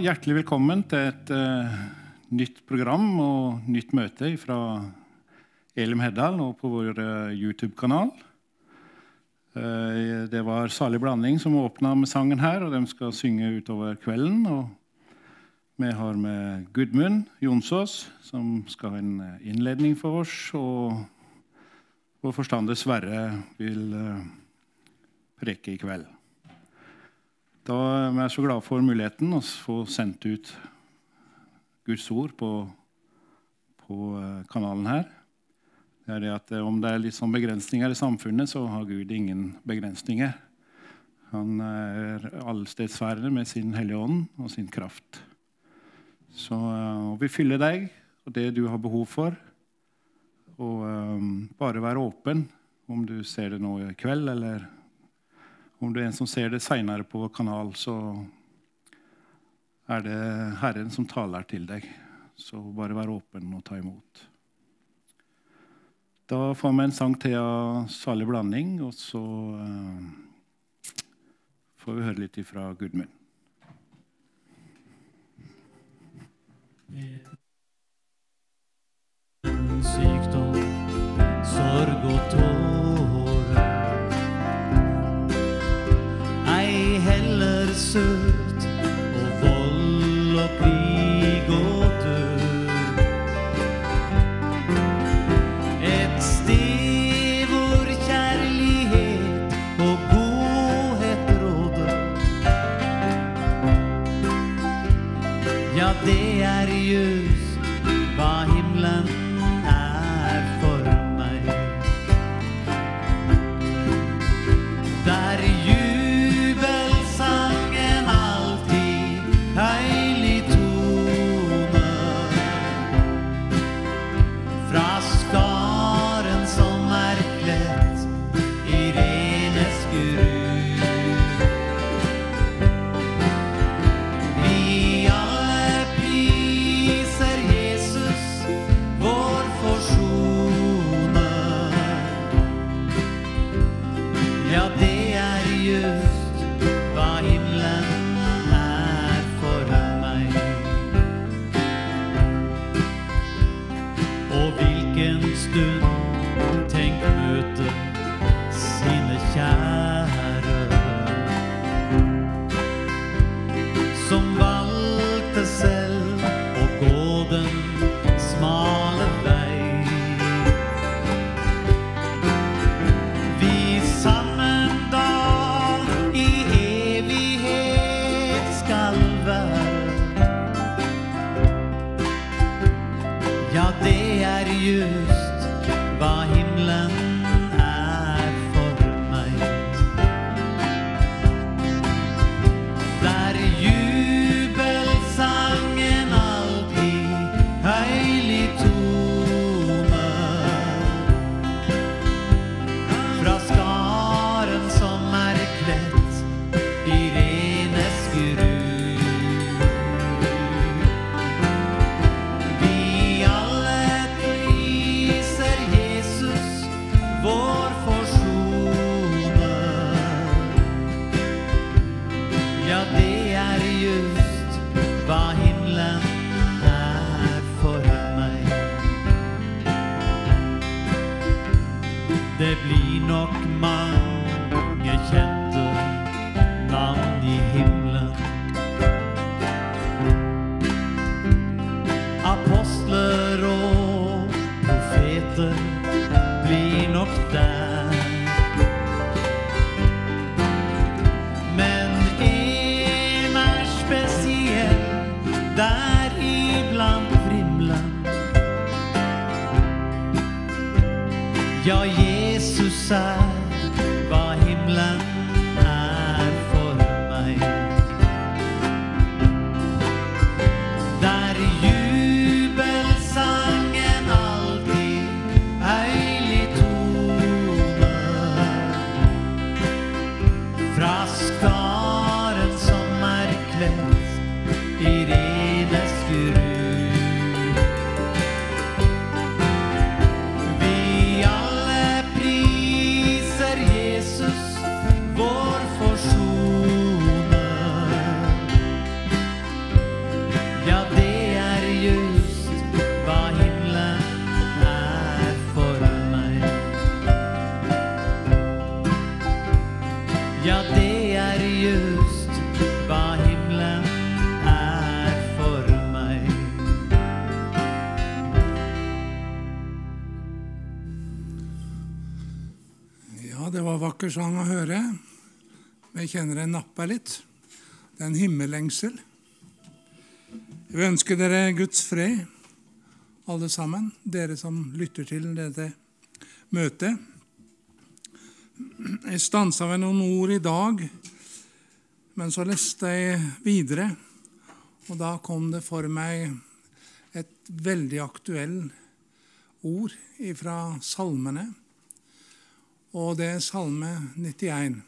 Hjertelig velkommen til et uh, nytt program og nytt møte fra Elim Heddal og på vår uh, YouTube-kanal. Uh, det var Salig blanding som åpna med sangen her, og de skal synge utover kvelden. Og vi har med Gudmund Jonsås, som skal ha en innledning for oss. Og vår forstander Sverre vil preke i kveld. Da er jeg så glad for muligheten å få sendt ut Guds ord på, på eh, kanalen her. Det er det at eh, Om det er litt sånn begrensninger i samfunnet, så har Gud ingen begrensninger. Han er allstedsværende med sin Hellige Ånd og sin kraft. Så og vi fyller deg og det du har behov for. Og um, bare være åpen om du ser det nå i kveld eller om du er en som ser det seinere på kanal, så er det Herren som taler til deg. Så bare vær åpen og ta imot. Da får vi en sang til av Salig blanding, og så uh, får vi høre litt ifra Gudmund. Sykdom, sorg og tårer. Heller søt og vold og sang å høre. Vi kjenner det napper litt. Det er en himmellengsel. Jeg vil ønske dere Guds fred, alle sammen, dere som lytter til dette møtet. Jeg stansa ved noen ord i dag, men så leste jeg videre, og da kom det for meg et veldig aktuelt ord fra salmene. Og det er Salme 91.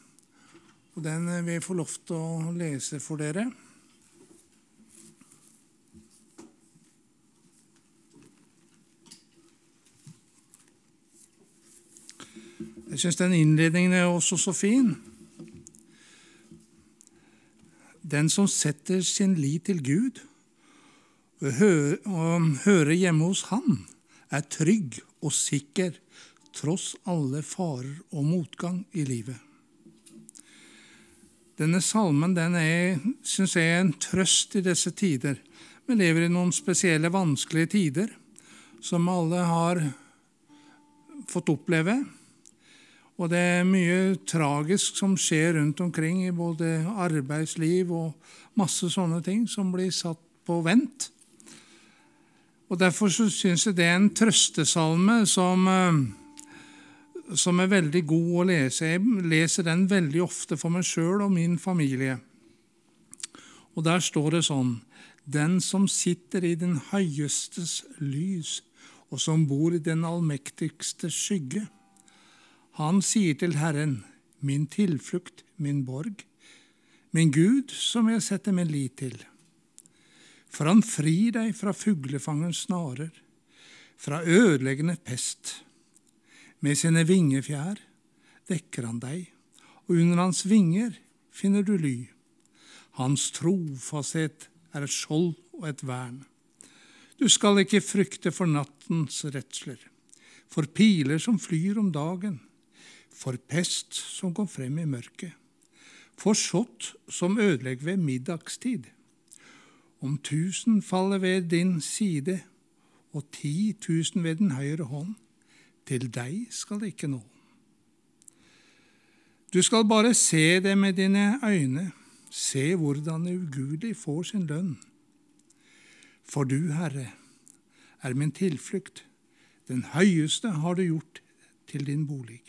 Og Den vil jeg få lov til å lese for dere. Jeg syns den innledningen er også så fin. Den som setter sin lit til Gud og hører hjemme hos Han, er trygg og sikker tross alle farer og motgang i livet. Denne salmen den er, synes jeg, en trøst i disse tider. Vi lever i noen spesielle, vanskelige tider som alle har fått oppleve. Og det er mye tragisk som skjer rundt omkring i både arbeidsliv og masse sånne ting som blir satt på vent. Og Derfor syns jeg det er en trøstesalme som, eh, som er veldig god å lese. Jeg leser den veldig ofte for meg sjøl og min familie. Og der står det sånn Den som sitter i den høyestes lys, og som bor i den allmektigste skygge. Han sier til Herren, min tilflukt, min borg, min Gud, som jeg setter min lit til. For han frir deg fra fuglefangens snarer, fra ødeleggende pest. Med sine vingefjær dekker han deg, og under hans vinger finner du ly. Hans trofasthet er et skjold og et vern. Du skal ikke frykte for nattens redsler, for piler som flyr om dagen, for pest som kom frem i mørket, for sott som ødelegger ved middagstid. Om tusen faller ved din side og ti tusen ved den høyre hånd, til deg skal det ikke nå. Du skal bare se det med dine øyne, se hvordan ugudelig får sin lønn. For du, Herre, er min tilflukt, den høyeste har du gjort til din bolig.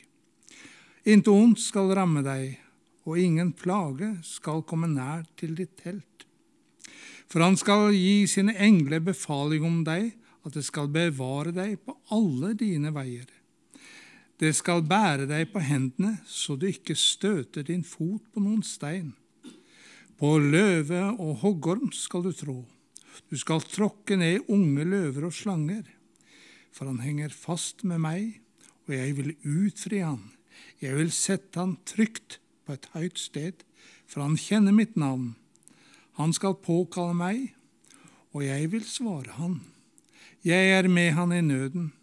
Intet ondt skal ramme deg, og ingen plage skal komme nær til ditt telt. For han skal gi sine engler befaling om deg, at det skal bevare deg på alle dine veier. Det skal bære deg på hendene, så du ikke støter din fot på noen stein. På løve og hoggorm skal du trå. Du skal tråkke ned unge løver og slanger. For han henger fast med meg, og jeg vil utfri han. Jeg vil sette han trygt på et høyt sted, for han kjenner mitt navn. Han skal påkalle meg, og jeg vil svare han. Jeg er med han i nøden.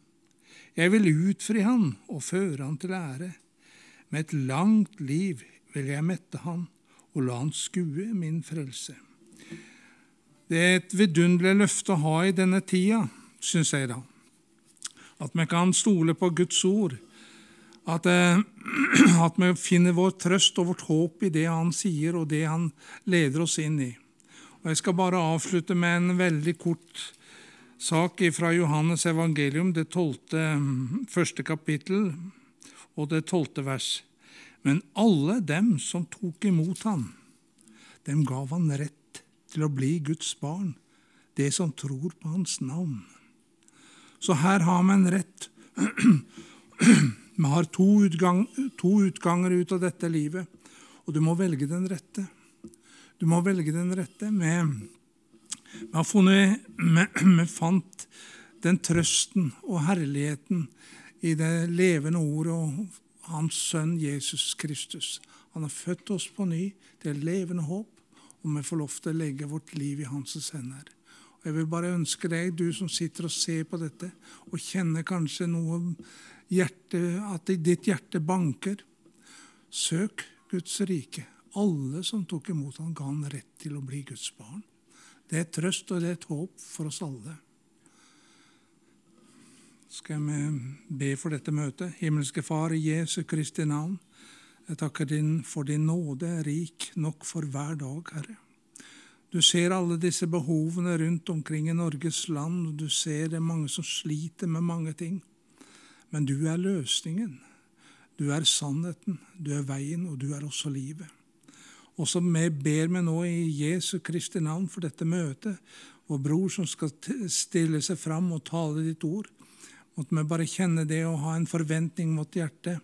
Jeg vil utfri han og føre han til ære. Med et langt liv vil jeg mette han og la han skue min frelse. Det er et vidunderlig løfte å ha i denne tida, syns jeg, da. At vi kan stole på Guds ord. At, eh, at, vi finner vår trøst og vårt håp i det Han sier, og det Han leder oss inn i. Og Jeg skal bare avslutte med en veldig kort sak fra Johannes evangelium, det tolvte, første kapittel og det tolvte vers. Men alle dem som tok imot ham, dem gav han rett til å bli Guds barn, det som tror på hans navn. Så her har vi en rett. Vi har to, utgang, to utganger ut av dette livet, og du må velge den rette. Du må velge den rette. Vi, har funnet, vi fant den trøsten og herligheten i det levende ordet og hans sønn Jesus Kristus. Han har født oss på ny til et levende håp, og vi får lov til å legge vårt liv i hans hender. Og Jeg vil bare ønske deg, du som sitter og ser på dette, og kjenner kanskje noe hjerte, at ditt hjerte banker. Søk Guds rike. Alle som tok imot ham, ga han rett til å bli Guds barn. Det er et trøst og det er et håp for oss alle. skal vi be for dette møtet. Himmelske Far, i Jesu Kristi navn. Jeg takker din for din nåde er rik nok for hver dag, Herre. Du ser alle disse behovene rundt omkring i Norges land, og du ser det er mange som sliter med mange ting. Men du er løsningen. Du er sannheten, du er veien, og du er også livet. Og så ber vi nå i Jesu Kristi navn for dette møtet, vår bror som skal stille seg fram og tale ditt ord. Måtte vi bare kjenne det og ha en forventning mot hjertet,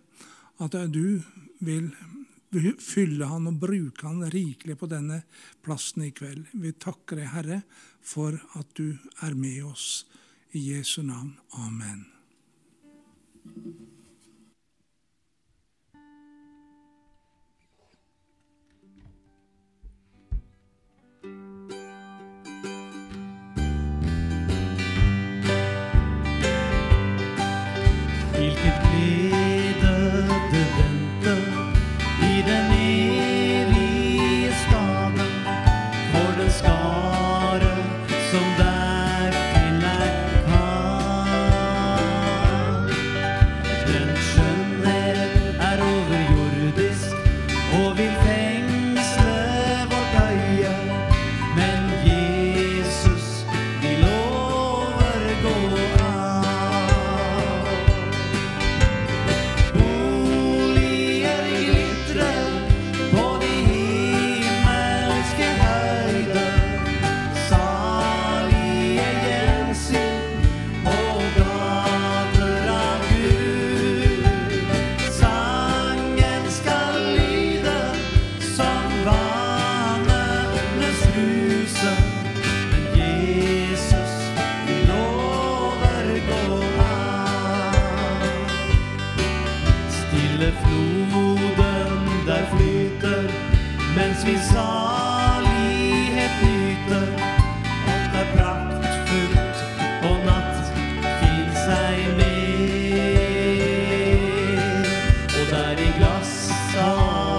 at du vil fylle han og bruke han rikelig på denne plassen i kveld. Vi takker deg, Herre, for at du er med oss. I Jesu navn. Amen.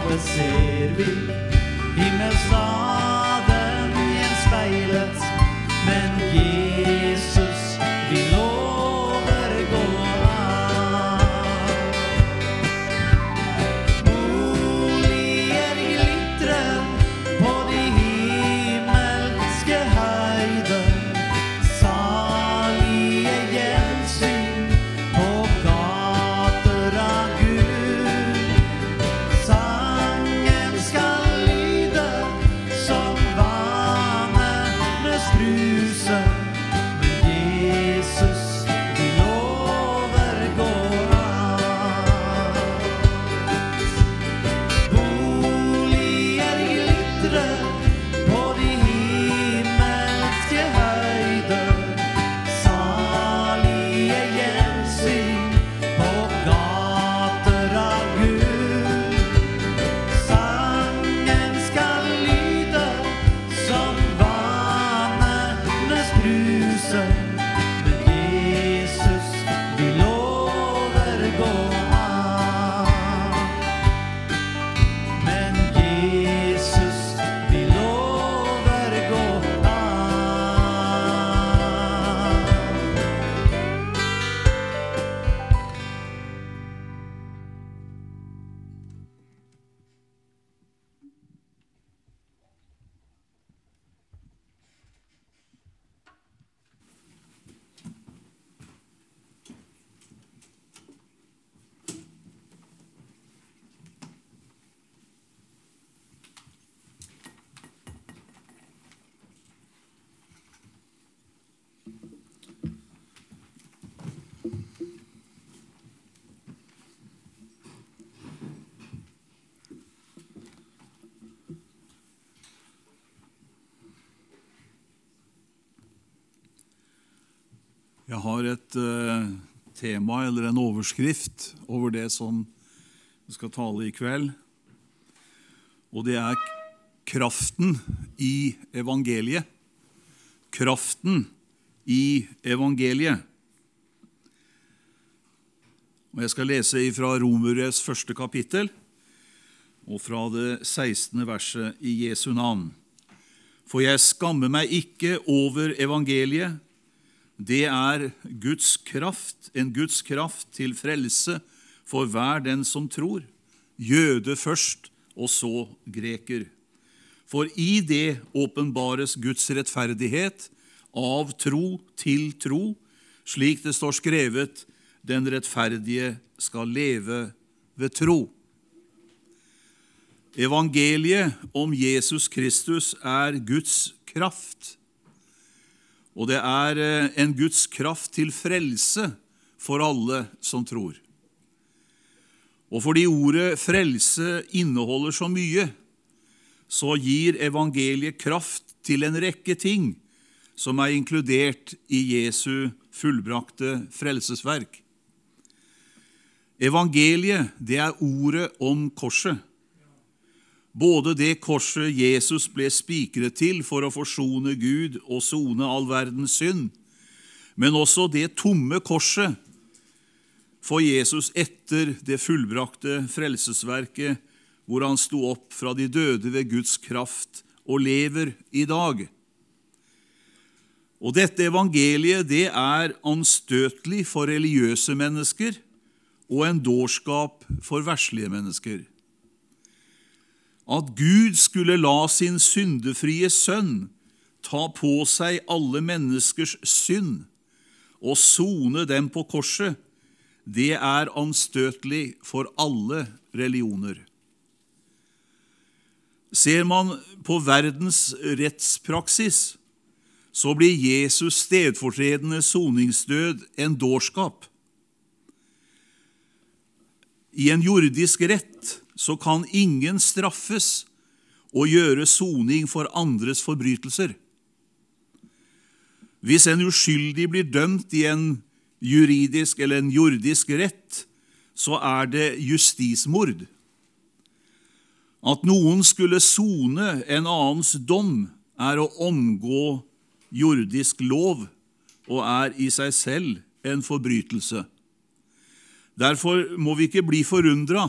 Glasshavet ser vi himmelstaden har et uh, tema eller en overskrift over det som vi skal tale i kveld. Og det er kraften i evangeliet. Kraften i evangeliet. Og Jeg skal lese fra Romerbrevs første kapittel og fra det 16. verset i Jesu navn. For jeg skammer meg ikke over evangeliet, det er Guds kraft, en Guds kraft til frelse for hver den som tror. Jøde først, og så greker. For i det åpenbares Guds rettferdighet av tro til tro, slik det står skrevet, den rettferdige skal leve ved tro. Evangeliet om Jesus Kristus er Guds kraft. Og det er eh, en Guds kraft til frelse for alle som tror. Og fordi ordet frelse inneholder så mye, så gir evangeliet kraft til en rekke ting som er inkludert i Jesu fullbrakte frelsesverk. Evangeliet, det er ordet om korset. Både det korset Jesus ble spikret til for å forsone Gud og sone all verdens synd, men også det tomme korset for Jesus etter det fullbrakte frelsesverket, hvor han sto opp fra de døde ved Guds kraft og lever i dag. Og Dette evangeliet det er anstøtelig for religiøse mennesker og en dårskap for verslige mennesker. At Gud skulle la sin syndefrie sønn ta på seg alle menneskers synd og sone dem på korset, det er anstøtelig for alle religioner. Ser man på verdens rettspraksis, så blir Jesus stedfortredende soningsdød en dårskap. I en jordisk rett så kan ingen straffes og gjøre soning for andres forbrytelser. Hvis en uskyldig blir dømt i en juridisk eller en jordisk rett, så er det justismord. At noen skulle sone en annens dom, er å omgå jordisk lov og er i seg selv en forbrytelse. Derfor må vi ikke bli forundra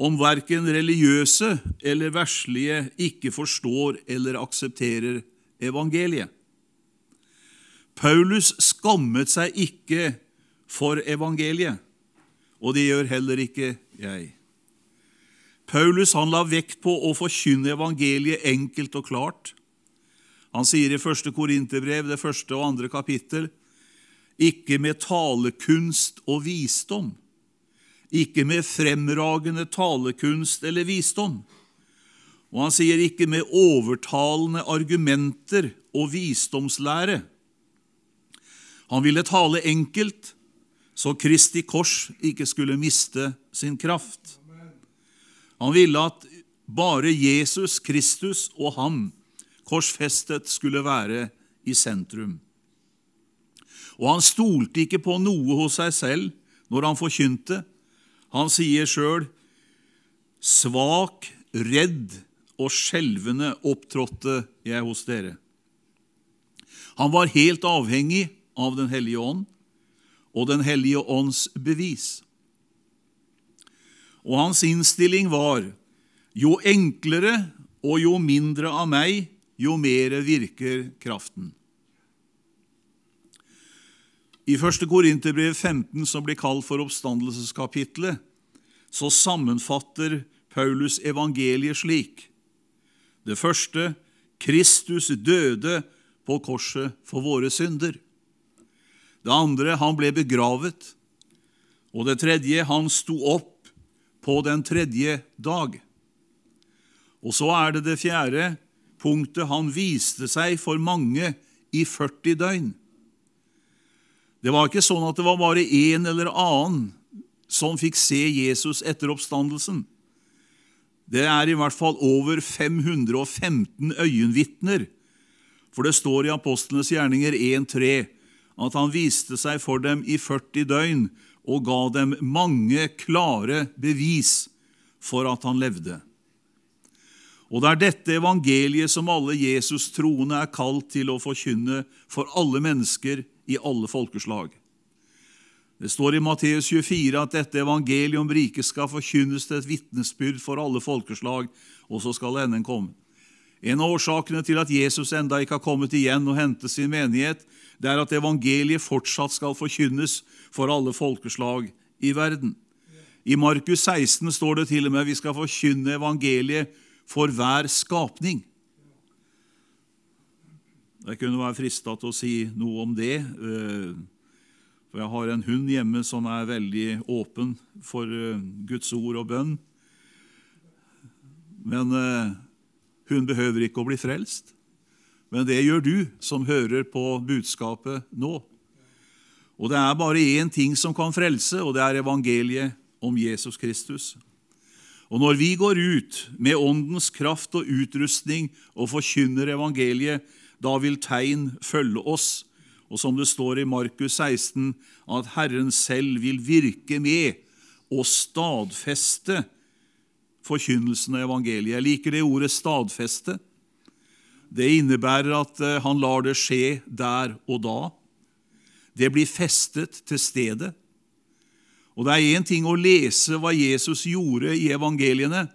om verken religiøse eller verslige ikke forstår eller aksepterer evangeliet. Paulus skammet seg ikke for evangeliet, og det gjør heller ikke jeg. Paulus han la vekt på å forkynne evangeliet enkelt og klart. Han sier i 1. Korinterbrev, det første og andre kapittel, ikke med talekunst og visdom, ikke med fremragende talekunst eller visdom. Og han sier ikke med overtalende argumenter og visdomslære. Han ville tale enkelt, så Kristi kors ikke skulle miste sin kraft. Han ville at bare Jesus Kristus og han, korsfestet, skulle være i sentrum. Og han stolte ikke på noe hos seg selv når han forkynte. Han sier sjøl, svak, redd og skjelvende opptrådte jeg hos dere. Han var helt avhengig av Den hellige ånd og Den hellige ånds bevis. Og hans innstilling var jo enklere og jo mindre av meg, jo mer virker kraften. I 1. Korinterbrev 15, som blir kalt for oppstandelseskapitlet, så sammenfatter Paulus evangeliet slik. Det første Kristus døde på korset for våre synder. Det andre han ble begravet. Og det tredje han sto opp på den tredje dag. Og så er det det fjerde punktet han viste seg for mange i 40 døgn. Det var ikke sånn at det var bare en eller annen som fikk se Jesus etter oppstandelsen. Det er i hvert fall over 515 øyenvitner, for det står i Apostlenes gjerninger 1.3 at han viste seg for dem i 40 døgn og ga dem mange klare bevis for at han levde. Og det er dette evangeliet som alle Jesus-troende er kalt til å forkynne for alle mennesker i alle folkeslag. Det står i Matteus 24 at dette evangeliet om riket skal forkynnes til et vitnesbyrd for alle folkeslag, og så skal enden komme. En av årsakene til at Jesus enda ikke har kommet igjen og hentet sin menighet, det er at evangeliet fortsatt skal forkynnes for alle folkeslag i verden. I Markus 16 står det til og med at vi skal forkynne evangeliet for hver skapning. Jeg kunne være frista til å si noe om det. eh, For jeg har en hund hjemme som er veldig åpen for eh, Guds ord og bønn. Men eh, hun behøver ikke å bli frelst. Men det gjør du som hører på budskapet nå. Og det er bare én ting som kan frelse, og det er evangeliet om Jesus Kristus. Og når vi går ut med åndens kraft og utrustning og forkynner evangeliet, da vil tegn følge oss. Og som det står i Markus 16, at Herren selv vil virke med og stadfeste forkynnelsen av evangeliet. Jeg liker det ordet 'stadfeste'. Det innebærer at eh, han lar det skje der og da. Det blir festet til stedet. Og Det er én ting å lese hva Jesus gjorde i evangeliene,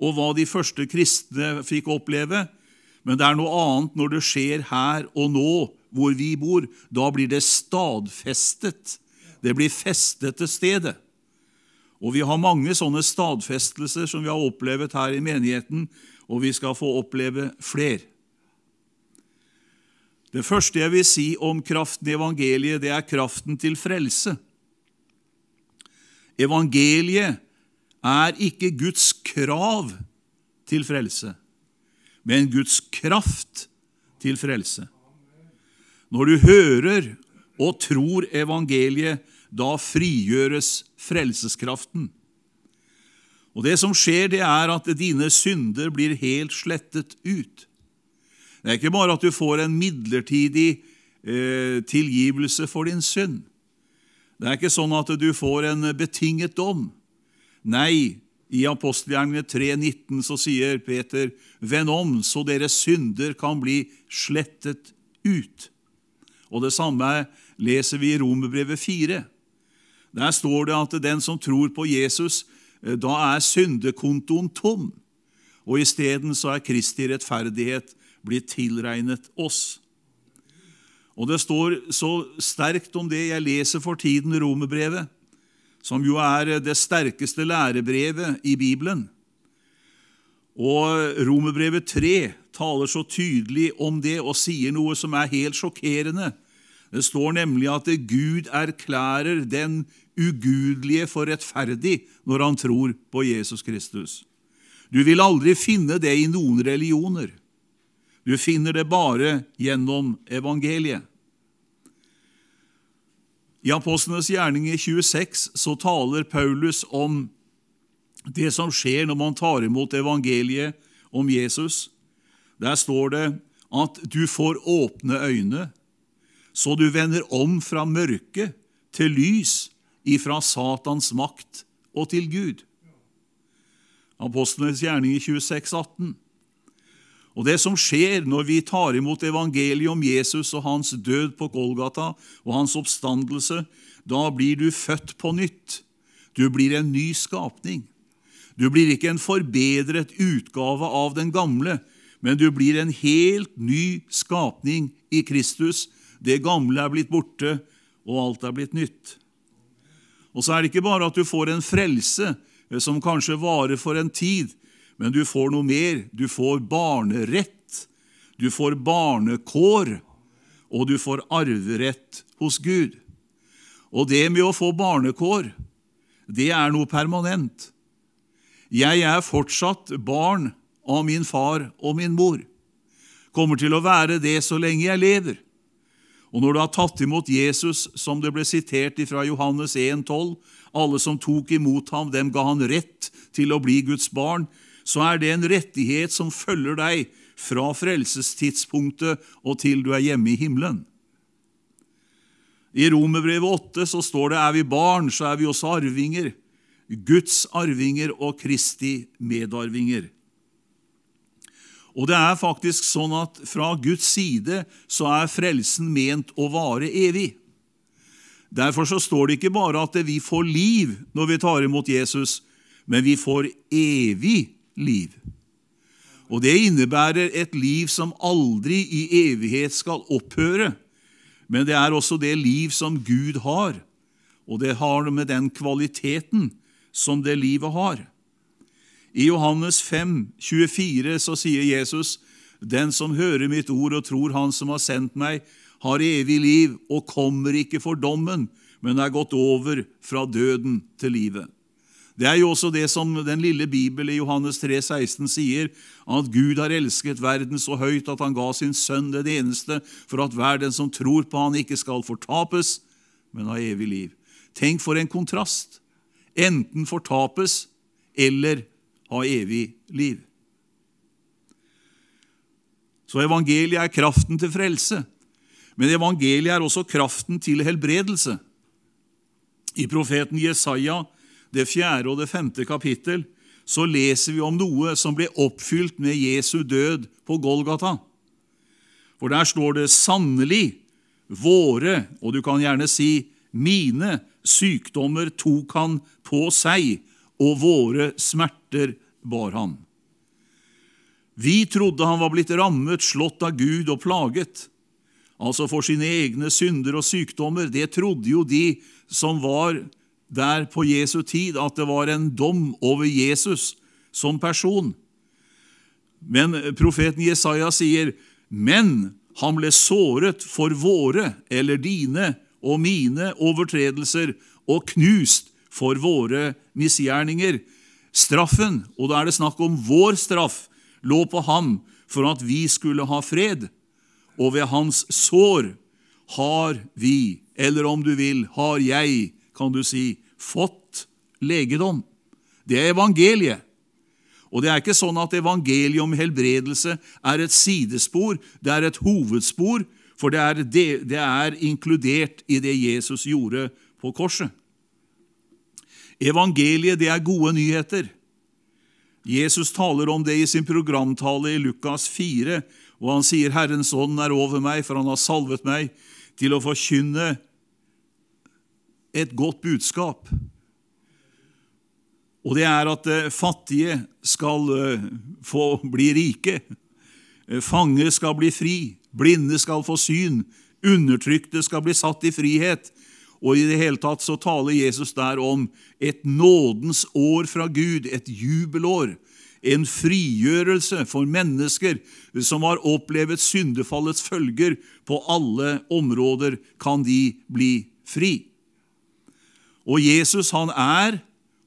og hva de første kristne fikk oppleve, men det er noe annet når det skjer her og nå, hvor vi bor. Da blir det stadfestet. Det blir festet til stedet. Og Vi har mange sånne stadfestelser som vi har opplevd her i menigheten, og vi skal få oppleve flere. Det første jeg vil si om kraften i evangeliet, det er kraften til frelse. Evangeliet er ikke Guds krav til frelse, men Guds kraft til frelse. Når du hører og tror evangeliet, da frigjøres frelseskraften. Og Det som skjer, det er at dine synder blir helt slettet ut. Det er ikke bare at du får en midlertidig eh, tilgivelse for din synd. Det er ikke sånn at du får en betinget dom. Nei, i apostelgjerningene 3,19 så sier Peter, «Vend om, så deres synder kan bli slettet ut. Og Det samme leser vi i Romerbrevet 4. Der står det at den som tror på Jesus, eh, da er syndekontoen tom, og isteden er Kristi rettferdighet blitt tilregnet oss. Og Det står så sterkt om det. Jeg leser for tiden Romerbrevet, som jo er det sterkeste lærebrevet i Bibelen. Og Romerbrevet 3 taler så tydelig om det og sier noe som er helt sjokkerende. Det står nemlig at Gud erklærer den ugudelige for rettferdig når han tror på Jesus Kristus. Du vil aldri finne det i noen religioner. Du finner det bare gjennom evangeliet. I Apostlenes gjerning i 26 så taler Paulus om det som skjer når man tar imot evangeliet om Jesus. Der står det at du får åpne øyne, så du vender om fra mørke til lys, ifra Satans makt og til Gud. Apostlenes gjerning i 26, 18. Og Det som skjer når vi tar imot evangeliet om Jesus og hans død på Golgata og hans oppstandelse, da blir du født på nytt. Du blir en ny skapning. Du blir ikke en forbedret utgave av den gamle, men du blir en helt ny skapning i Kristus. Det gamle er blitt borte, og alt er blitt nytt. Og så er det ikke bare at du får en frelse eh, som kanskje varer for en tid, men du får noe mer. Du får barnerett, du får barnekår, og du får arverett hos Gud. Og det med å få barnekår, det er noe permanent. Jeg er fortsatt barn av min far og min mor. Kommer til å være det så lenge jeg lever. Og når du har tatt imot Jesus, som det ble sitert fra Johannes 1,12, alle som tok imot ham, dem ga han rett til å bli Guds barn, så er det en rettighet som følger deg fra frelsestidspunktet og til du er hjemme i himmelen. I Romerbrevet 8 så står det er vi barn, så er vi også arvinger. Guds arvinger og Kristi medarvinger. Og det er faktisk sånn at fra Guds side så er frelsen ment å vare evig. Derfor så står det ikke bare at vi får liv når vi tar imot Jesus, men vi får evig liv. Og det innebærer et liv som aldri i evighet skal opphøre. Men det er også det liv som Gud har, og det har med den kvaliteten som det livet har. I Johannes 5, 24 så sier Jesus, Den som hører mitt ord og tror Han som har sendt meg, har evig liv og kommer ikke for dommen, men er gått over fra døden til livet. Det er jo også det som den lille Bibelen i Johannes 3, 16 sier, at Gud har elsket verden så høyt at han ga sin sønn den eneste, for at hver den som tror på han ikke skal fortapes, men ha evig liv. Tenk for en kontrast. Enten fortapes eller ha evig liv. Så evangeliet er kraften til frelse. Men evangeliet er også kraften til helbredelse. I profeten Jesaja, det fjerde og det femte kapittel, så leser vi om noe som ble oppfylt med Jesu død på Golgata. For der står det sannelig våre, og du kan gjerne si mine, sykdommer tok han på seg, og våre smerter bar han. Vi trodde han var blitt rammet, slått av Gud og plaget altså for sine egne synder og sykdommer. Det trodde jo de som var der på Jesu tid, at det var en dom over Jesus som person. Men profeten Jesaja sier, 'Men han ble såret for våre, eller dine og mine overtredelser, og knust for våre misgjerninger.' Straffen, og da er det snakk om vår straff, lå på ham for at vi skulle ha fred og ved hans sår har vi, eller om du vil, har jeg, kan du si, fått legedom. Det er evangeliet. Og det er ikke sånn at evangeliet om helbredelse er et sidespor, det er et hovedspor, for det er, det, det er inkludert i det Jesus gjorde på korset. Evangeliet, det er gode nyheter. Jesus taler om det i sin programtale i Lukas 4, og han sier, 'Herrens ånd er over meg, for han har salvet meg til å forkynne et godt budskap.' Og det er at eh, fattige skal eh, få bli rike, fanger skal bli fri, blinde skal få syn, undertrykte skal bli satt i frihet. Og i det hele tatt så taler Jesus der om et nådens år fra Gud, et jubelår en frigjørelse for mennesker som har opplevd syndefallets følger. På alle områder kan de bli fri. Og Jesus, han er,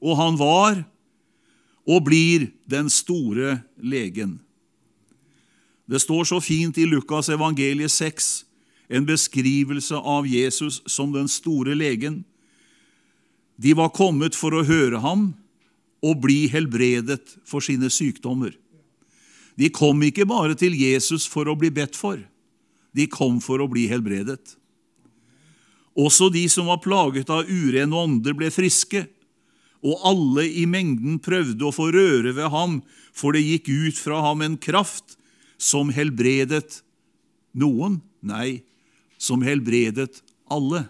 og han var, og blir den store legen. Det står så fint i Lukas evangeliet 6, en beskrivelse av Jesus som den store legen. De var kommet for å høre ham, og bli helbredet for sine sykdommer. De kom ikke bare til Jesus for å bli bedt for, de kom for å bli helbredet. Også de som var plaget av urene ånder, ble friske, og alle i mengden prøvde å få røre ved ham, for det gikk ut fra ham en kraft som helbredet noen, nei, som helbredet alle.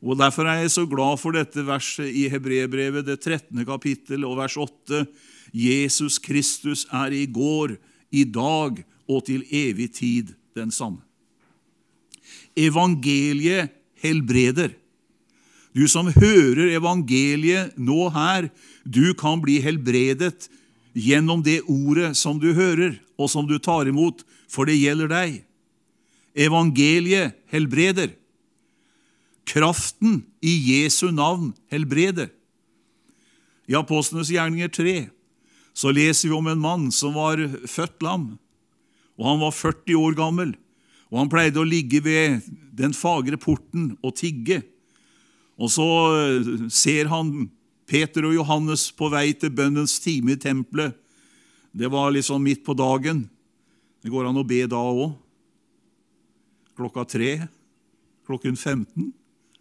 Og Derfor er jeg så glad for dette verset i Hebrebrevet, det 13. kapittel, og vers 8. Jesus Kristus er i går, i dag og til evig tid den samme. Evangeliet helbreder. Du som hører evangeliet nå her, du kan bli helbredet gjennom det ordet som du hører, og som du tar imot, for det gjelder deg. Evangeliet helbreder. Kraften i Jesu navn helbreder. I Apostlenes gjerninger 3 så leser vi om en mann som var født lam. og Han var 40 år gammel, og han pleide å ligge ved den fagre porten og tigge. Og Så eh, ser han Peter og Johannes på vei til bønnens time i tempelet. Det var liksom midt på dagen. Det går an å be da òg. Klokka tre, klokken 15.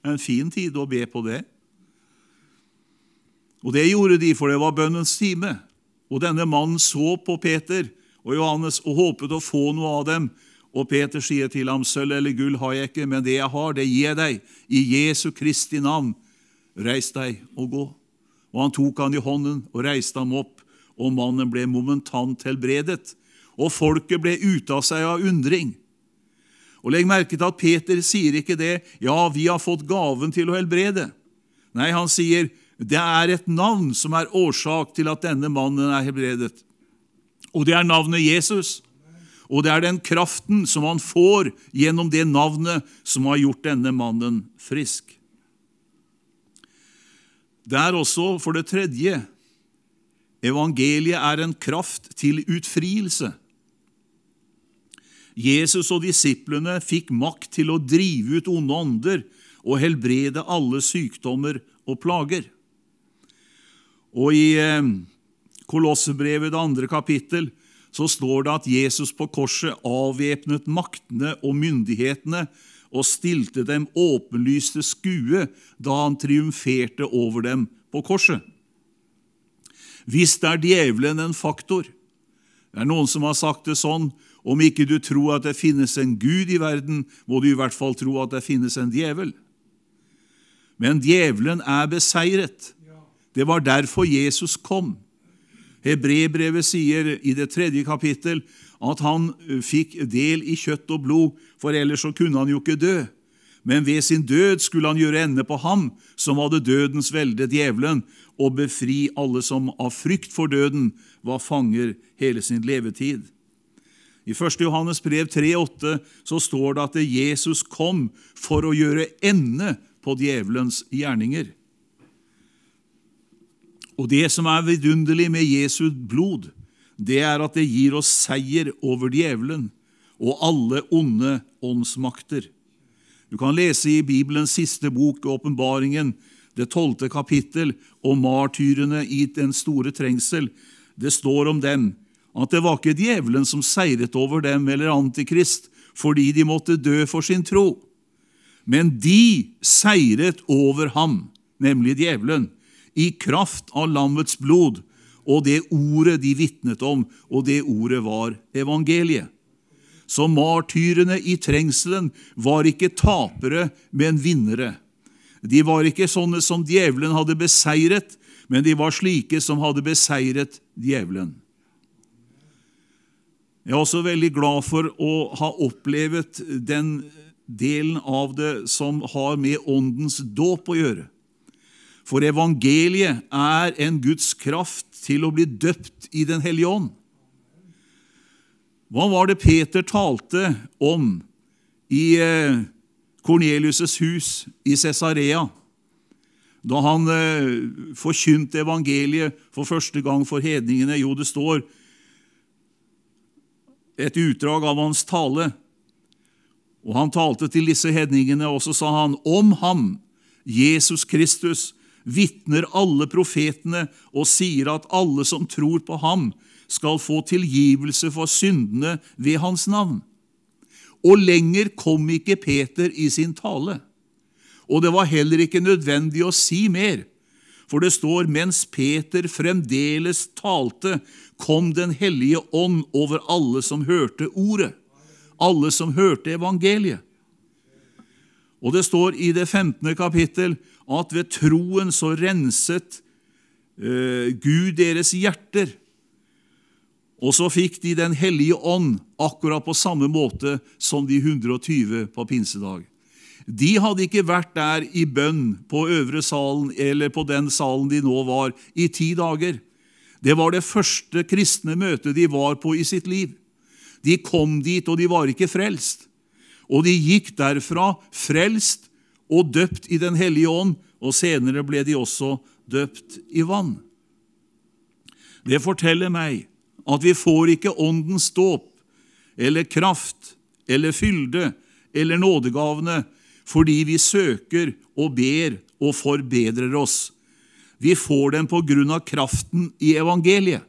En fin tid å be på det. Og det gjorde de, for det var bønnens time. Og denne mannen så på Peter og Johannes og håpet å få noe av dem. Og Peter sier til ham, sølv eller gull har jeg ikke, men det jeg har, det gir jeg deg. I Jesu Kristi navn, reis deg og gå. Og han tok han i hånden og reiste ham opp, og mannen ble momentant helbredet. Og folket ble ute av seg av undring. Og Legg merke til at Peter sier ikke det 'ja, vi har fått gaven til å helbrede'. Nei, han sier det er et navn som er årsak til at denne mannen er helbredet. Og det er navnet Jesus. Og det er den kraften som han får gjennom det navnet som har gjort denne mannen frisk. Det er også, for det tredje, evangeliet er en kraft til utfrielse. Jesus og disiplene fikk makt til å drive ut onde ånder og helbrede alle sykdommer og plager. Og i eh, Kolossebrevet, det andre kapittel, så står det at Jesus på korset avvæpnet maktene og myndighetene og stilte dem åpenlyste skue da han triumferte over dem på korset. Visst er djevelen en faktor. Det er noen som har sagt det sånn om ikke du tror at det finnes en Gud i verden, må du i hvert fall tro at det finnes en djevel. Men djevelen er beseiret. Det var derfor Jesus kom. Hebrebrevet sier i det tredje kapittel at han fikk del i kjøtt og blod, for ellers så kunne han jo ikke dø. Men ved sin død skulle han gjøre ende på ham som hadde dødens velde, djevelen, og befri alle som av frykt for døden var fanger hele sin levetid. I 1. Johannes brev 3,8 så står det at Jesus kom for å gjøre ende på djevelens gjerninger. Og det som er vidunderlig med Jesu blod, det er at det gir oss seier over djevelen og alle onde åndsmakter. Du kan lese i Bibelens siste bok, Åpenbaringen, det tolvte kapittel, om martyrene i den store trengsel. Det står om dem at det var ikke djevelen som seiret over dem eller Antikrist fordi de måtte dø for sin tro, men de seiret over ham, nemlig djevelen, i kraft av lammets blod og det ordet de vitnet om, og det ordet var evangeliet. Så martyrene i trengselen var ikke tapere, men vinnere. De var ikke sånne som djevelen hadde beseiret, men de var slike som hadde beseiret djevelen. Jeg er også veldig glad for å ha opplevd den delen av det som har med åndens dåp å gjøre. For evangeliet er en Guds kraft til å bli døpt i Den hellige ånd. Hva var det Peter talte om i Kornelius' eh, hus i Cesarea? Da han eh, forkynte evangeliet for første gang for hedningene. Jo, det står et utdrag av hans tale. Og Han talte til disse hedningene, og så sa han om ham, Jesus Kristus, vitner alle profetene og sier at alle som tror på ham, skal få tilgivelse for syndene ved hans navn. Og lenger kom ikke Peter i sin tale. Og det var heller ikke nødvendig å si mer, for det står mens Peter fremdeles talte, kom Den hellige ånd over alle som hørte ordet, alle som hørte evangeliet. Og det står i det 15. kapittel at ved troen så renset eh, Gud deres hjerter. Og så fikk de Den hellige ånd akkurat på samme måte som de 120 på pinsedag. De hadde ikke vært der i bønn på øvre salen eller på den salen de nå var, i ti dager. Det var det første kristne møtet de var på i sitt liv. De kom dit, og de var ikke frelst. Og de gikk derfra frelst og døpt i Den hellige ånd, og senere ble de også døpt i vann. Det forteller meg at vi får ikke Åndens dåp eller kraft eller fylde eller nådegavene fordi vi søker og ber og forbedrer oss. Vi får den på grunn av kraften i evangeliet.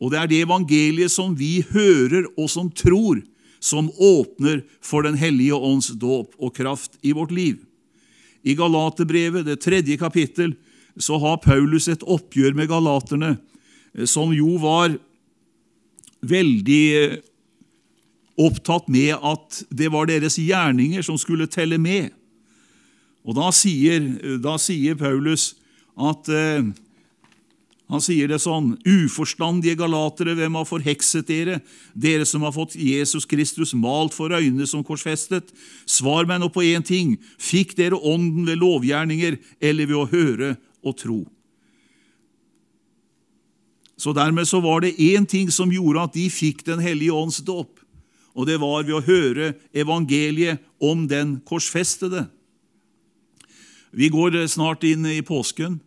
Og det er det evangeliet som vi hører og som tror, som åpner for Den hellige ånds dåp og kraft i vårt liv. I Galaterbrevet, det tredje kapittel, så har Paulus et oppgjør med galaterne, eh, som jo var veldig eh, opptatt med at det var deres gjerninger som skulle telle med. Og Da sier, da sier Paulus at eh, Han sier det sånn, uforstandige galatere, hvem har forhekset dere, dere som har fått Jesus Kristus malt for øynene som korsfestet? Svar meg nå på én ting, fikk dere ånden ved lovgjerninger eller ved å høre og tro? Så dermed så var det én ting som gjorde at de fikk Den hellige ånds dåp, og det var ved å høre evangeliet om den korsfestede. Vi går snart inn i påsken.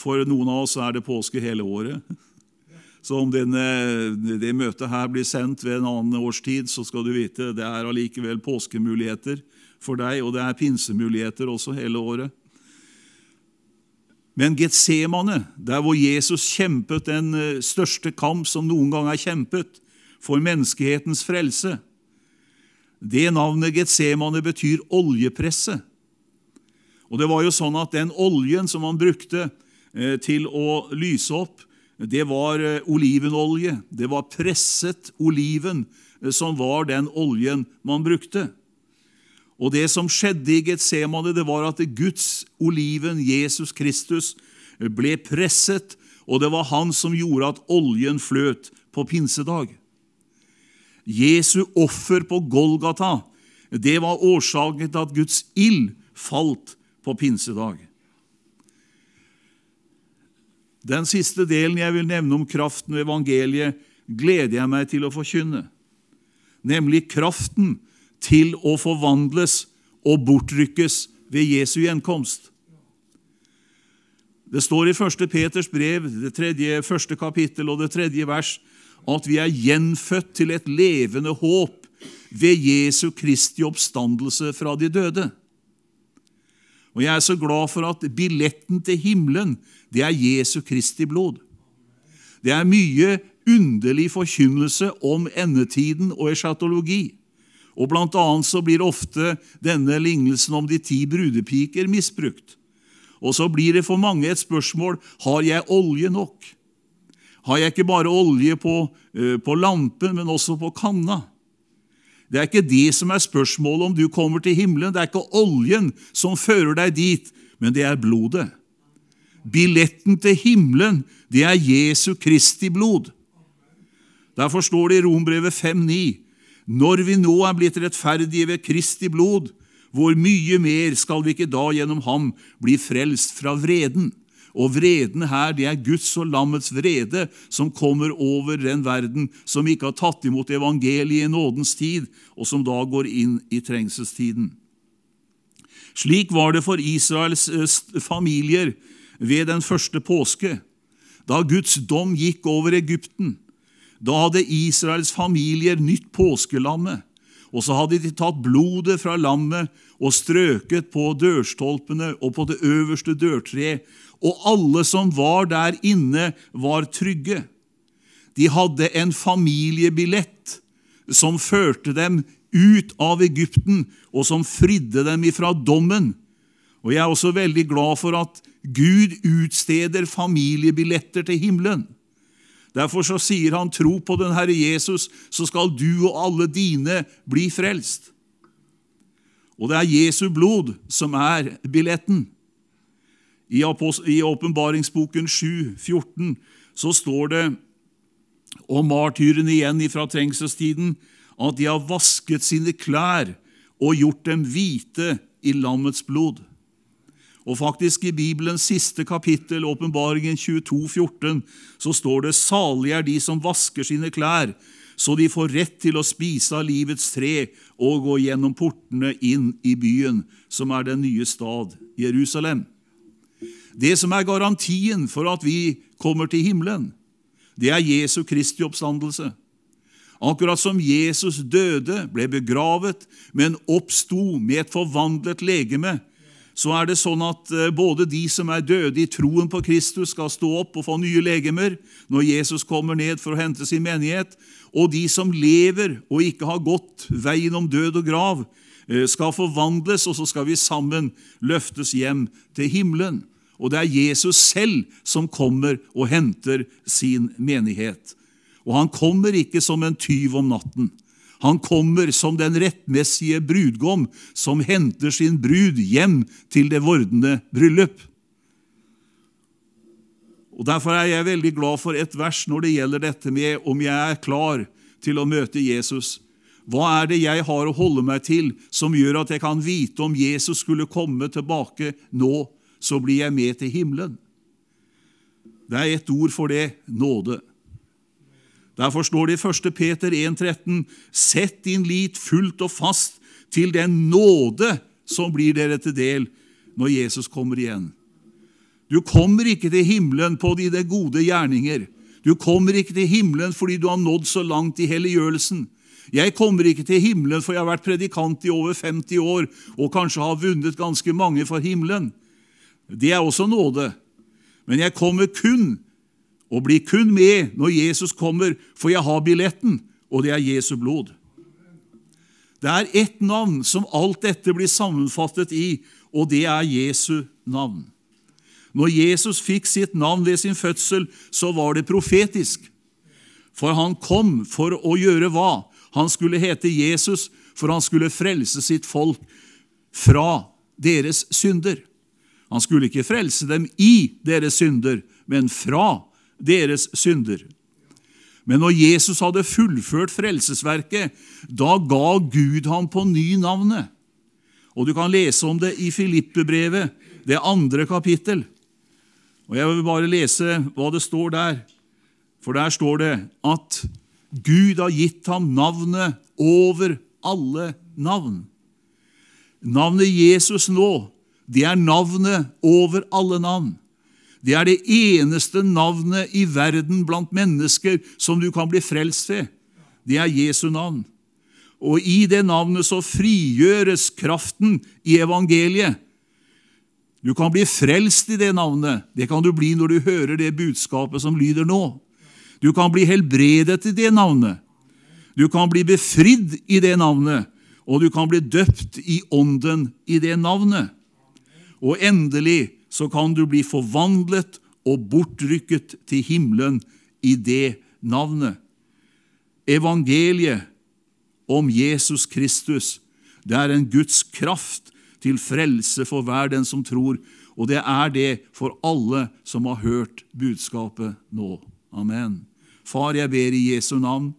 For noen av oss er det påske hele året. Så om denne, det møtet her blir sendt ved en annen årstid, så skal du vite det er allikevel påskemuligheter for deg, og det er pinsemuligheter også hele året. Men Getsemane, der hvor Jesus kjempet den eh, største kamp som noen gang er kjempet for menneskehetens frelse, det navnet Getsemane betyr oljepresse. Og det var jo sånn at Den oljen som han brukte Eh, til å lyse opp, det var eh, olivenolje. Det var presset oliven eh, som var den oljen man brukte. Og Det som skjedde i Getsemane, det var at Guds oliven, Jesus Kristus, ble presset, og det var han som gjorde at oljen fløt på pinsedag. Jesu offer på Golgata, det var årsaken til at Guds ild falt på pinsedag. Den siste delen jeg vil nevne om kraften ved evangeliet, gleder jeg meg til å forkynne, nemlig kraften til å forvandles og bortrykkes ved Jesu gjenkomst. Det står i 1. Peters brev, det tredje, første kapittel og det tredje vers, at vi er gjenfødt til et levende håp ved Jesu Kristi oppstandelse fra de døde. Og Jeg er så glad for at billetten til himmelen det er Jesu Kristi blod. Det er mye underlig forkynnelse om endetiden og eschatologi. Og Blant annet så blir ofte denne lignelsen om de ti brudepiker misbrukt. Og så blir det for mange et spørsmål har jeg olje nok. Har jeg ikke bare olje på, uh, på lampen, men også på kanna? Det er ikke det som er spørsmålet om du kommer til himmelen. Det er ikke oljen som fører deg dit, men det er blodet. Billetten til himmelen, det er Jesu Kristi blod. Derfor står det i Rombrevet 5,9.: Når vi nå er blitt rettferdige ved Kristi blod, hvor mye mer skal vi ikke da gjennom ham bli frelst fra vreden? Og vreden her, det er Guds og lammets vrede som kommer over den verden som ikke har tatt imot evangeliet i nådens tid, og som da går inn i trengselstiden. Slik var det for Israels eh, familier ved den første påske, da Guds dom gikk over Egypten. Da hadde Israels familier nytt påskelammet, og så hadde de tatt blodet fra lammet og strøket på dørstolpene og på det øverste dørtreet, og alle som var der inne, var trygge. De hadde en familiebillett som førte dem ut av Egypten, og som fridde dem ifra dommen. Og Jeg er også veldig glad for at Gud utsteder familiebilletter til himmelen. Derfor så sier han, 'Tro på den Herre Jesus, så skal du og alle dine bli frelst'. Og det er Jesu blod som er billetten. I åpenbaringsboken 7, 14, så står det om martyrene igjen fra trengselstiden at de har vasket sine klær og gjort dem hvite i lammets blod. Og faktisk I Bibelens siste kapittel, åpenbaringen 22, 14, så står det salig er de som vasker sine klær, så de får rett til å spise av livets tre og gå gjennom portene inn i byen, som er den nye stad, Jerusalem. Det som er garantien for at vi kommer til himmelen, det er Jesu Kristi oppstandelse. Akkurat som Jesus døde, ble begravet, men oppsto med et forvandlet legeme, så er det sånn at eh, både de som er døde i troen på Kristus, skal stå opp og få nye legemer når Jesus kommer ned for å hente sin menighet, og de som lever og ikke har gått veien om død og grav, eh, skal forvandles, og så skal vi sammen løftes hjem til himmelen. Og det er Jesus selv som kommer og henter sin menighet. Og han kommer ikke som en tyv om natten. Han kommer som den rettmessige brudgom som henter sin brud hjem til det vordende bryllup. Og Derfor er jeg veldig glad for et vers når det gjelder dette med om jeg er klar til å møte Jesus. Hva er det jeg har å holde meg til som gjør at jeg kan vite om Jesus skulle komme tilbake nå, så blir jeg med til himmelen? Det er ett ord for det nåde. Derfor står det i 1. Peter 1,13.: Sett din lit fullt og fast til den nåde som blir dere til del når Jesus kommer igjen. Du kommer ikke til himmelen på dine gode gjerninger. Du kommer ikke til himmelen fordi du har nådd så langt i helliggjørelsen. Jeg kommer ikke til himmelen for jeg har vært predikant i over 50 år og kanskje har vunnet ganske mange for himmelen. Det er også nåde. Men jeg kommer kun og blir kun med når Jesus kommer, for jeg har billetten, og det er Jesu blod. Det er ett navn som alt dette blir sammenfattet i, og det er Jesu navn. Når Jesus fikk sitt navn ved sin fødsel, så var det profetisk. For han kom for å gjøre hva? Han skulle hete Jesus, for han skulle frelse sitt folk fra deres synder. Han skulle ikke frelse dem i deres synder, men fra deres synder. Men når Jesus hadde fullført frelsesverket, da ga Gud ham på ny navnet. Og Du kan lese om det i Filippebrevet, det andre kapittel. Og Jeg vil bare lese hva det står der. For der står det at Gud har gitt ham navnet over alle navn. Navnet Jesus nå, det er navnet over alle navn. Det er det eneste navnet i verden blant mennesker som du kan bli frelst ved. Det er Jesu navn. Og i det navnet så frigjøres kraften i evangeliet. Du kan bli frelst i det navnet. Det kan du bli når du hører det budskapet som lyder nå. Du kan bli helbredet i det navnet. Du kan bli befridd i det navnet, og du kan bli døpt i ånden i det navnet. Og endelig så kan du bli forvandlet og bortrykket til himmelen i det navnet. Evangeliet om Jesus Kristus, det er en Guds kraft til frelse for hver den som tror, og det er det for alle som har hørt budskapet nå. Amen. Far, jeg ber i Jesu navn,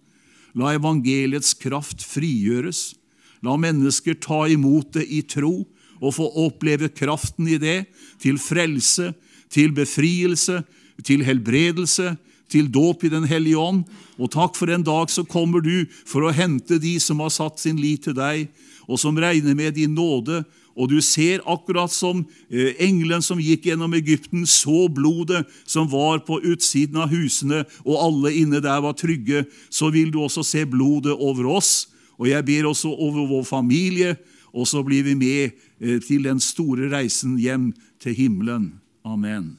la evangeliets kraft frigjøres. La mennesker ta imot det i tro og få oppleve kraften i det, til frelse, til befrielse, til helbredelse, til dåp i Den hellige ånd. Og takk for en dag så kommer du for å hente de som har satt sin lit til deg, og som regner med din nåde. Og du ser akkurat som eh, engelen som gikk gjennom Egypten, så blodet som var på utsiden av husene, og alle inne der var trygge, så vil du også se blodet over oss. Og jeg ber også over vår familie, og så blir vi med eh, til den store reisen hjem til himmelen. Amen.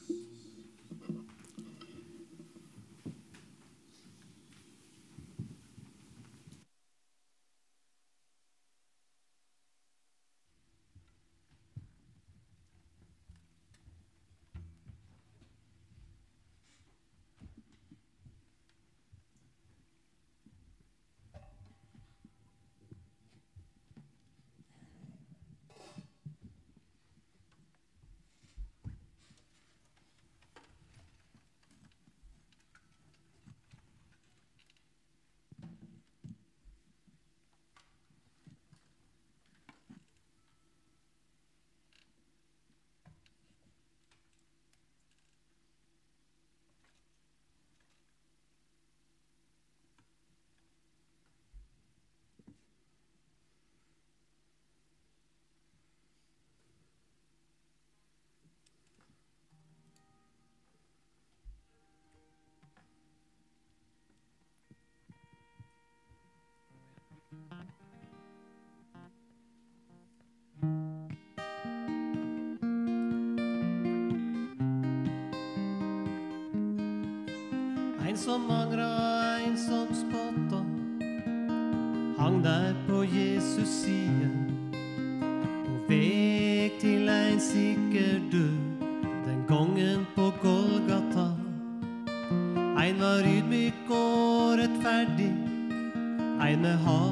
Spotta. Hang der på Jesus side. Og vek til ein sikker død, den gongen på Golgata. Ein var ydmyk og rettferdig, ein med hat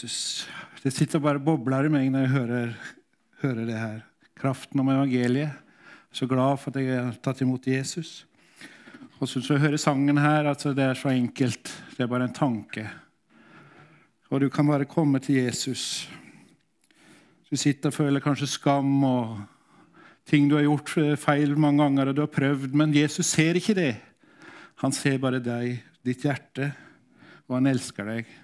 Jesus. Det sitter bare bobler i meg når jeg hører, hører det her. Kraften om evangeliet. Så glad for at jeg har tatt imot Jesus. Og så, så hører sangen her at det er så enkelt. Det er bare en tanke. Og du kan bare komme til Jesus. Du sitter og føler kanskje skam og ting du har gjort feil mange ganger, og du har prøvd, men Jesus ser ikke det. Han ser bare deg, ditt hjerte, og han elsker deg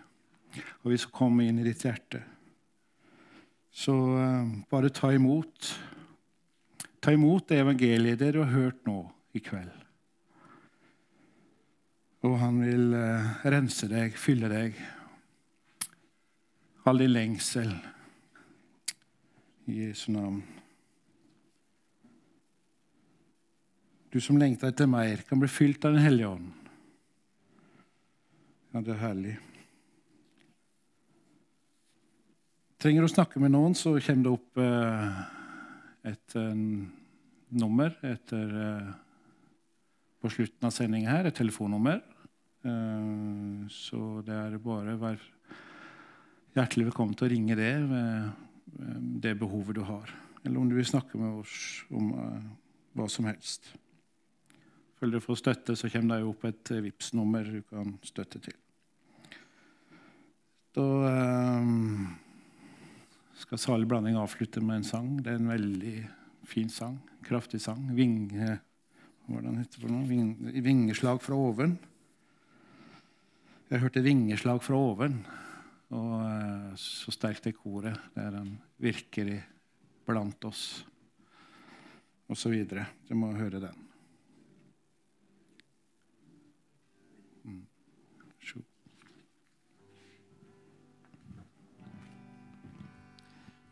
og vi skal komme inn i ditt hjerte. Så eh, bare ta imot. Ta imot det evangeliet dere har hørt nå i kveld. Og han vil eh, rense deg, fylle deg. All din lengsel. I Jesu navn. Du som lengter etter mer, kan bli fylt av Den hellige ånd. Ja, det er herlig. Trenger du å snakke med noen, så kommer det opp eh, et eh, nummer etter eh, På slutten av sendinga her, et telefonnummer. Eh, så det er bare å være hjertelig velkommen til å ringe det eh, det behovet du har. Eller om du vil snakke med oss om hva som helst. Føler du for støtte, så kommer det opp et eh, Vipps-nummer du kan støtte til. Da skal Salig blanding avslutte med en sang. Det er en veldig fin sang. Kraftig sang. Vinge, det? Ving, vingeslag fra oven. Jeg hørte vingeslag fra oven. Og eh, så sterkt er koret der han virker i, blant oss. Og så videre. Du må høre den.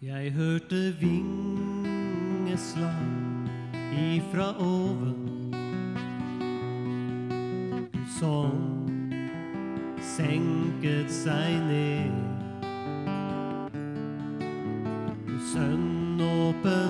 Jeg hørte vingeslag ifra oven som senket seg ned. Sønn åpenbaret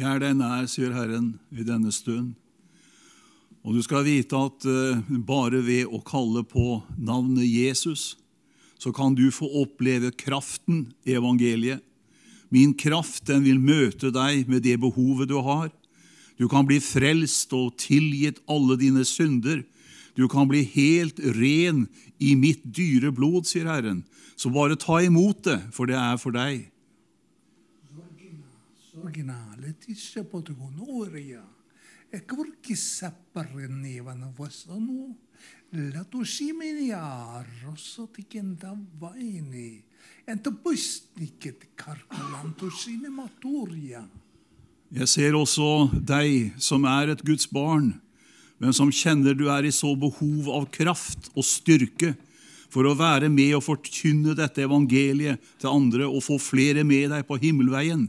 Jeg er deg nær, sier Herren, i denne stund. Og du skal vite at eh, bare ved å kalle på navnet Jesus, så kan du få oppleve kraften i evangeliet. Min kraft den vil møte deg med det behovet du har. Du kan bli frelst og tilgitt alle dine synder. Du kan bli helt ren i mitt dyre blod, sier Herren. Så bare ta imot det, for det er for deg. Originale tisse potugonoria. E kvorki sapparnevano nu, La tusimenia rosso tikenda vaini. Enta pustiket karkalanto cinematuria. Jeg ser også deg som er et Guds barn, men som kjenner du er i så behov av kraft og styrke for å være med og forkynne dette evangeliet til andre og få flere med deg på himmelveien.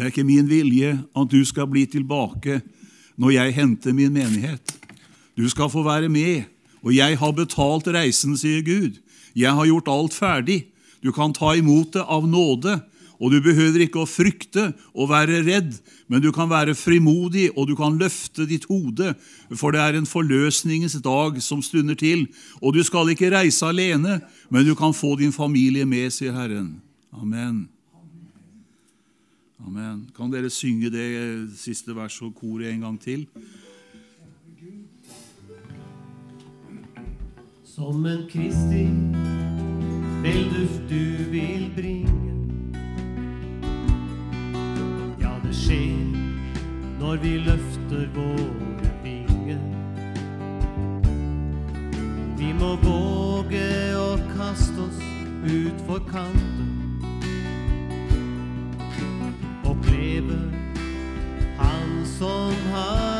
Det er ikke min vilje at du skal bli tilbake når jeg henter min menighet. Du skal få være med, og jeg har betalt reisen, sier Gud. Jeg har gjort alt ferdig. Du kan ta imot det av nåde, og du behøver ikke å frykte og være redd, men du kan være frimodig, og du kan løfte ditt hode, for det er en forløsningens dag som stunder til. Og du skal ikke reise alene, men du kan få din familie med, sier Herren. Amen. Amen. Kan dere synge det siste verset og koret en gang til? Som en Kristi velduft du vil bringe. Ja, det skjer når vi løfter våre vinger. Vi må våge å kaste oss utfor kanten. Oppleve Han som har